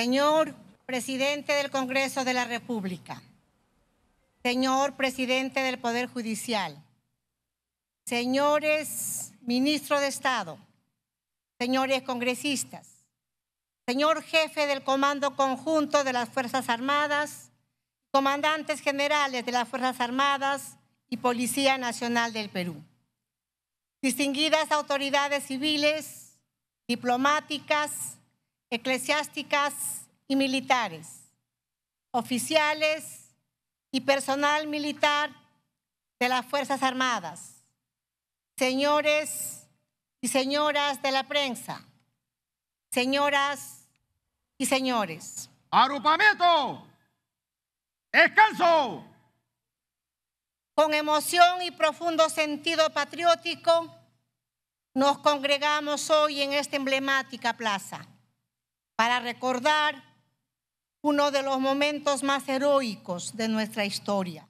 Señor Presidente del Congreso de la República, Señor Presidente del Poder Judicial, señores Ministros de Estado, señores congresistas, señor Jefe del Comando Conjunto de las Fuerzas Armadas, comandantes generales de las Fuerzas Armadas y Policía Nacional del Perú, distinguidas autoridades civiles, diplomáticas, eclesiásticas y militares, oficiales y personal militar de las Fuerzas Armadas, señores y señoras de la prensa, señoras y señores. Agrupamiento. Descanso. Con emoción y profundo sentido patriótico, nos congregamos hoy en esta emblemática plaza para recordar uno de los momentos más heroicos de nuestra historia,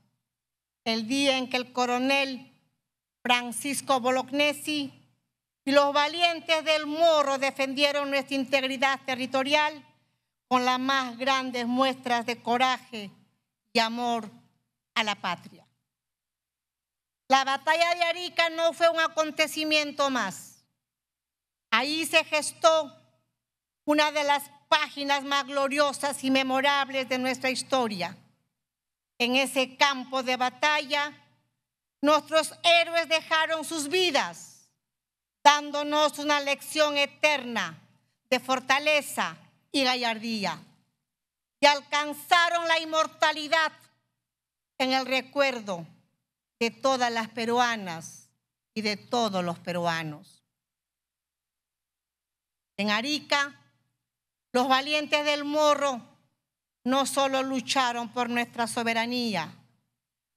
el día en que el coronel Francisco Bolognesi y los valientes del Morro defendieron nuestra integridad territorial con las más grandes muestras de coraje y amor a la patria. La batalla de Arica no fue un acontecimiento más. Ahí se gestó una de las páginas más gloriosas y memorables de nuestra historia. En ese campo de batalla, nuestros héroes dejaron sus vidas, dándonos una lección eterna de fortaleza y gallardía. Y alcanzaron la inmortalidad en el recuerdo de todas las peruanas y de todos los peruanos. En Arica, los valientes del morro no solo lucharon por nuestra soberanía,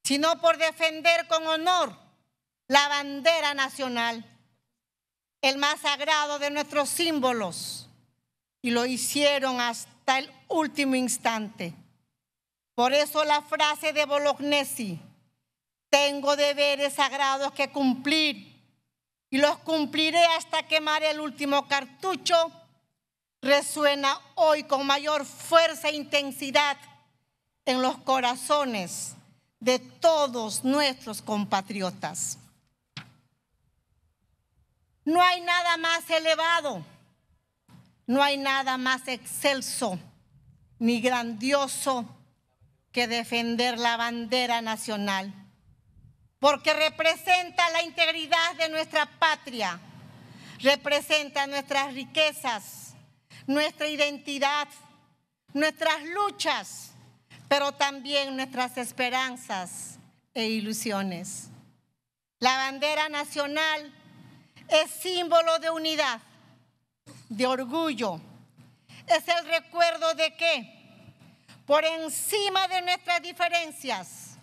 sino por defender con honor la bandera nacional, el más sagrado de nuestros símbolos, y lo hicieron hasta el último instante. Por eso la frase de Bolognesi, tengo deberes sagrados que cumplir y los cumpliré hasta quemar el último cartucho, resuena hoy con mayor fuerza e intensidad en los corazones de todos nuestros compatriotas. No hay nada más elevado, no hay nada más excelso ni grandioso que defender la bandera nacional, porque representa la integridad de nuestra patria, representa nuestras riquezas, nuestra identidad, nuestras luchas, pero también nuestras esperanzas e ilusiones. La bandera nacional es símbolo de unidad, de orgullo. Es el recuerdo de que por encima de nuestras diferencias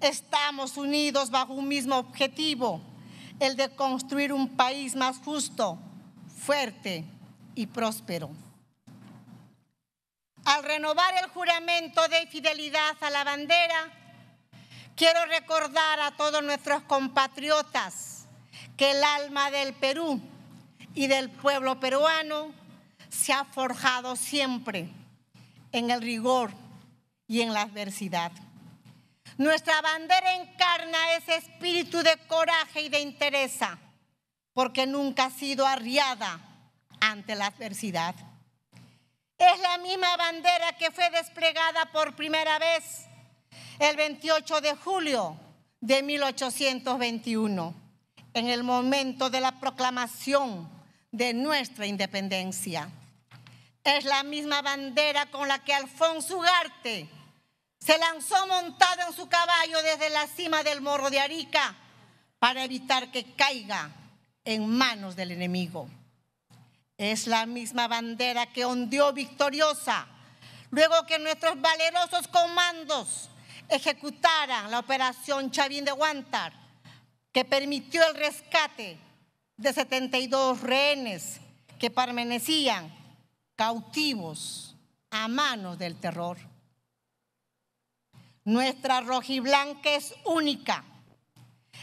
estamos unidos bajo un mismo objetivo, el de construir un país más justo, fuerte y próspero. Al renovar el juramento de fidelidad a la bandera, quiero recordar a todos nuestros compatriotas que el alma del Perú y del pueblo peruano se ha forjado siempre en el rigor y en la adversidad. Nuestra bandera encarna ese espíritu de coraje y de interés, porque nunca ha sido arriada ante la adversidad. Es la misma bandera que fue desplegada por primera vez el 28 de julio de 1821, en el momento de la proclamación de nuestra independencia. Es la misma bandera con la que Alfonso Ugarte se lanzó montado en su caballo desde la cima del morro de Arica para evitar que caiga en manos del enemigo. Es la misma bandera que ondeó victoriosa luego que nuestros valerosos comandos ejecutaran la operación Chavín de Guantar, que permitió el rescate de 72 rehenes que permanecían cautivos a manos del terror. Nuestra rojiblanca es única.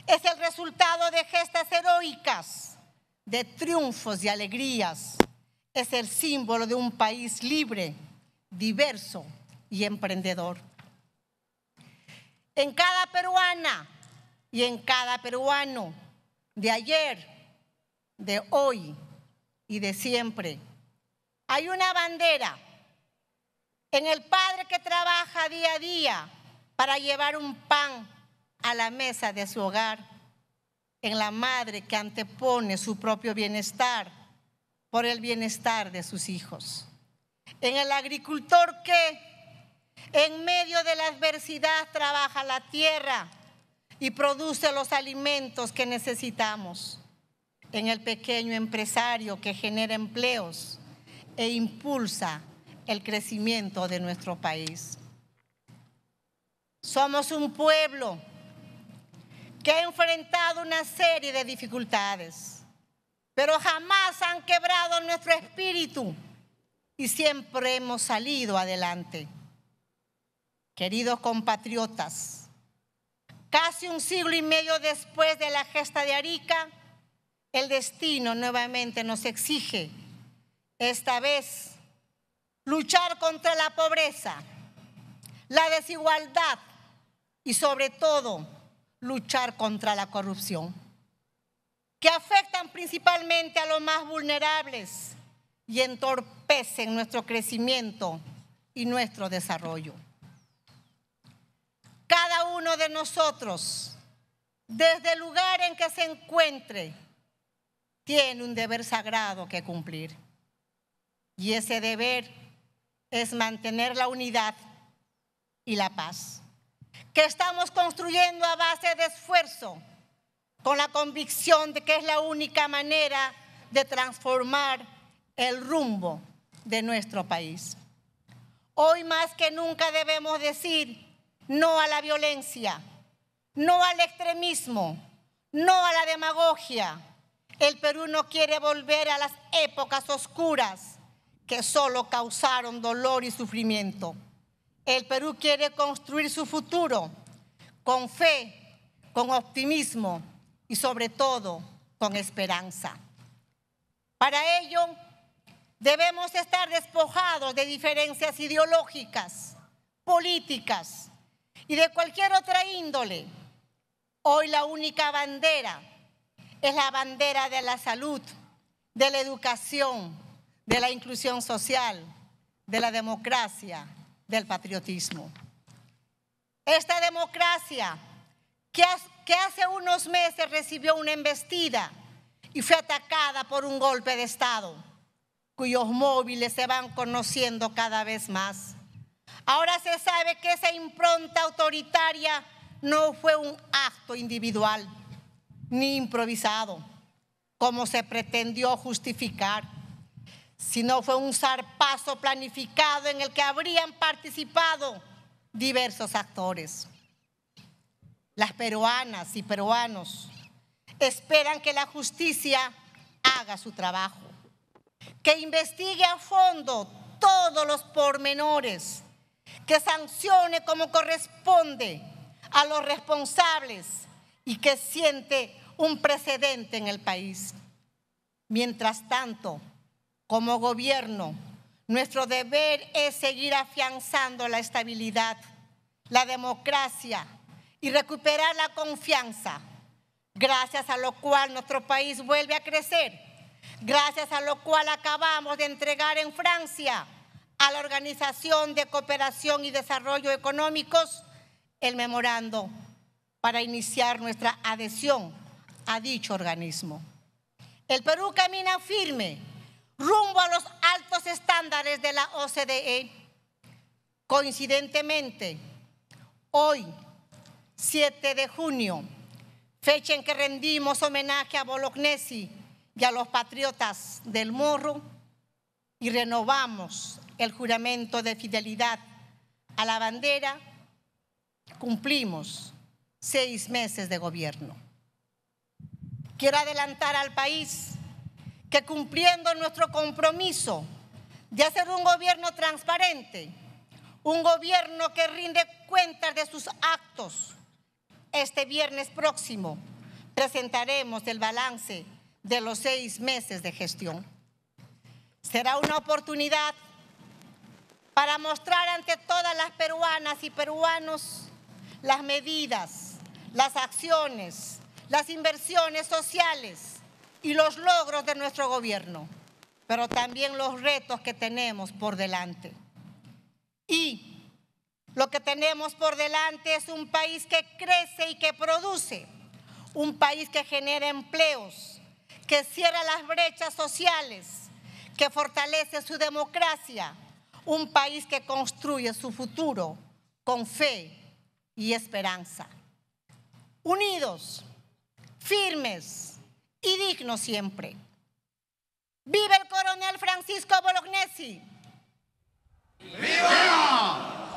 Es el resultado de gestas heroicas de triunfos y alegrías. Es el símbolo de un país libre, diverso y emprendedor. En cada peruana y en cada peruano de ayer, de hoy y de siempre, hay una bandera en el padre que trabaja día a día para llevar un pan a la mesa de su hogar, en la madre que antepone su propio bienestar por el bienestar de sus hijos, en el agricultor que en medio de la adversidad trabaja la tierra y produce los alimentos que necesitamos, en el pequeño empresario que genera empleos e impulsa el crecimiento de nuestro país. Somos un pueblo que ha enfrentado una serie de dificultades, pero jamás han quebrado nuestro espíritu y siempre hemos salido adelante. Queridos compatriotas, casi un siglo y medio después de la gesta de Arica, el destino nuevamente nos exige, esta vez, luchar contra la pobreza, la desigualdad y sobre todo luchar contra la corrupción, que afectan principalmente a los más vulnerables y entorpecen nuestro crecimiento y nuestro desarrollo. Cada uno de nosotros, desde el lugar en que se encuentre, tiene un deber sagrado que cumplir. Y ese deber es mantener la unidad y la paz, que estamos construyendo a base de esfuerzo, con la convicción de que es la única manera de transformar el rumbo de nuestro país. Hoy más que nunca debemos decir no a la violencia, no al extremismo, no a la demagogia. El Perú no quiere volver a las épocas oscuras que solo causaron dolor y sufrimiento. El Perú quiere construir su futuro con fe, con optimismo y sobre todo con esperanza. Para ello, debemos estar despojados de diferencias ideológicas, políticas y de cualquier otra índole. Hoy la única bandera es la bandera de la salud, de la educación, de la inclusión social, de la democracia, del patriotismo. Esta democracia que, hace unos meses recibió una embestida y fue atacada por un golpe de Estado, cuyos móviles se van conociendo cada vez más. Ahora se sabe que esa impronta autoritaria no fue un acto individual ni improvisado, como se pretendió justificar sino fue un zarpazo planificado en el que habrían participado diversos actores. Las peruanas y peruanos esperan que la justicia haga su trabajo, que investigue a fondo todos los pormenores, que sancione como corresponde a los responsables y que siente un precedente en el país. Mientras tanto, como gobierno, nuestro deber es seguir afianzando la estabilidad, la democracia y recuperar la confianza, gracias a lo cual nuestro país vuelve a crecer, gracias a lo cual acabamos de entregar en Francia a la Organización de Cooperación y Desarrollo Económicos el memorando para iniciar nuestra adhesión a dicho organismo. El Perú camina firme rumbo a los altos estándares de la OCDE. Coincidentemente, hoy, 7 de junio, fecha en que rendimos homenaje a Bolognesi y a los patriotas del Morro y renovamos el juramento de fidelidad a la bandera, cumplimos seis meses de gobierno. Quiero adelantar al país que cumpliendo nuestro compromiso de hacer un gobierno transparente, un gobierno que rinde cuentas de sus actos, este viernes próximo presentaremos el balance de los seis meses de gestión. Será una oportunidad para mostrar ante todas las peruanas y peruanos las medidas, las acciones, las inversiones sociales y los logros de nuestro gobierno, pero también los retos que tenemos por delante. Y lo que tenemos por delante es un país que crece y que produce, un país que genera empleos, que cierra las brechas sociales, que fortalece su democracia, un país que construye su futuro con fe y esperanza. Unidos, firmes y dignos siempre. ¡Viva el coronel Francisco Bolognesi! ¡Viva!